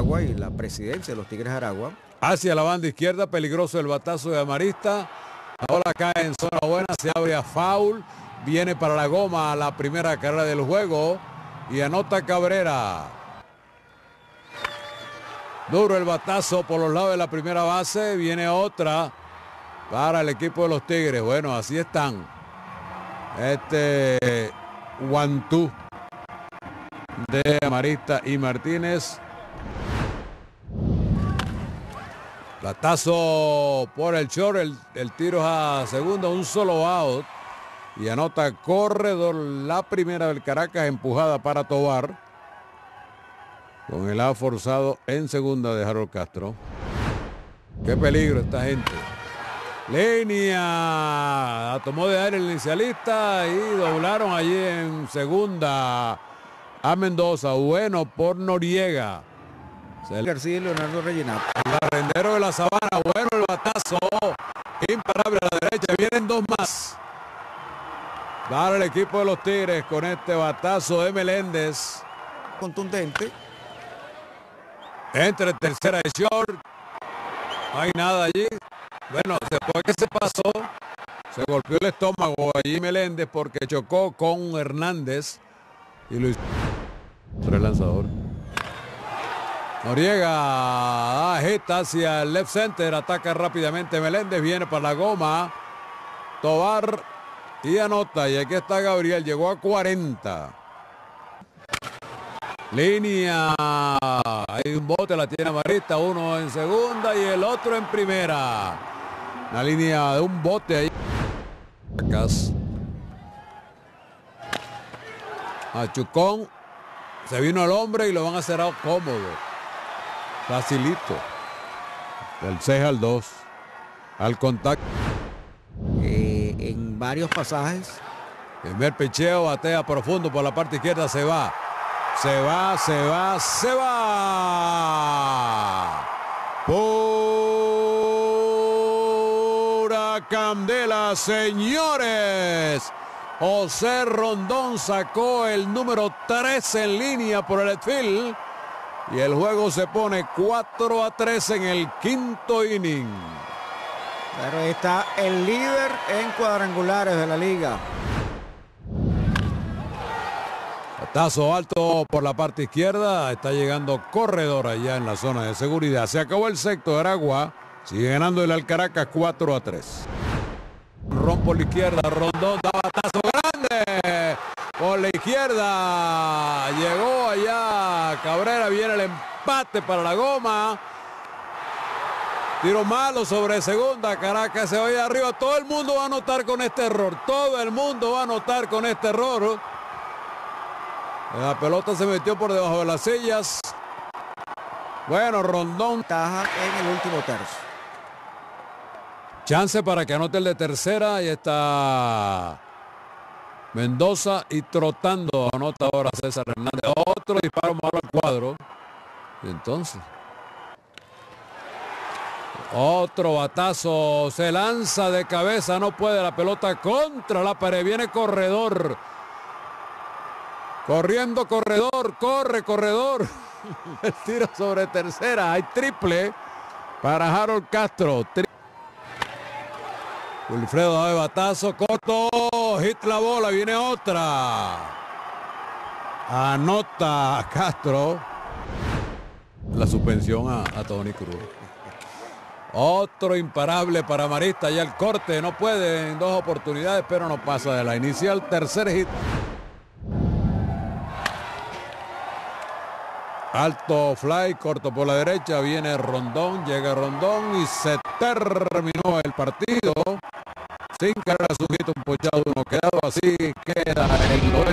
Aragua y la presidencia de los Tigres Aragua. Hacia la banda izquierda, peligroso el batazo de Amarista. Ahora cae en zona buena, se abre a foul. Viene para la goma la primera carrera del juego y anota Cabrera. Duro el batazo por los lados de la primera base. Viene otra para el equipo de los Tigres. Bueno, así están. Este Guantú de Amarista y Martínez. Batazo por el short, el, el tiro a segunda, un solo out. Y anota corredor la primera del Caracas empujada para Tobar. Con el A forzado en segunda de Harold Castro. Qué peligro esta gente. Línea. Tomó de aire el inicialista y doblaron allí en segunda a Mendoza. Bueno por Noriega. García y Leonardo Reginato. El arrendero de la sabana. Bueno el batazo. Imparable a la derecha. Vienen dos más. Para el equipo de los Tigres con este batazo de Meléndez. Contundente. Entre tercera y short. No hay nada allí. Bueno, después que se pasó, se golpeó el estómago allí Meléndez porque chocó con Hernández y lo hizo. El lanzador. Noriega agita hacia el left center, ataca rápidamente Meléndez, viene para la goma. Tobar y anota. Y aquí está Gabriel, llegó a 40. Línea. Hay un bote, la tiene Marista, uno en segunda y el otro en primera. La línea de un bote ahí. A Chucón. Se vino el hombre y lo van a hacer cómodo. Facilito. Del 6 al 2. Al contacto. Eh, en varios pasajes. Primer picheo, batea profundo por la parte izquierda, se va. Se va, se va, se va. Pura candela, señores. José Rondón sacó el número 3 en línea por el field. Y el juego se pone 4 a 3 en el quinto inning. Pero está el líder en cuadrangulares de la liga. Tazo alto por la parte izquierda. Está llegando corredor allá en la zona de seguridad. Se acabó el sexto de Aragua. Sigue ganando el Alcaracas 4 a 3. Ron por la izquierda. Rondón da batazo grande. La izquierda. Llegó allá. Cabrera viene el empate para la goma. Tiro malo sobre segunda. Caracas se oye arriba. Todo el mundo va a notar con este error. Todo el mundo va a notar con este error. La pelota se metió por debajo de las sillas. Bueno, Rondón. Taja en el último tercio. Chance para que anote el de tercera. Y está Mendoza y trotando. Anota ahora César Hernández. Otro disparo malo al cuadro. Entonces. Otro batazo. Se lanza de cabeza. No puede la pelota contra la pared. Viene corredor. Corriendo corredor, corre corredor. El tiro sobre tercera. Hay triple para Harold Castro. Wilfredo da de batazo, corto, hit la bola, viene otra. Anota Castro la suspensión a, a Tony Cruz. Otro imparable para Marista, ya el corte, no puede en dos oportunidades, pero no pasa de la inicial, tercer hit. Alto fly, corto por la derecha, viene Rondón, llega Rondón y se terminó el partido. Sin carrera, un pochado, uno quedado así, queda el noveno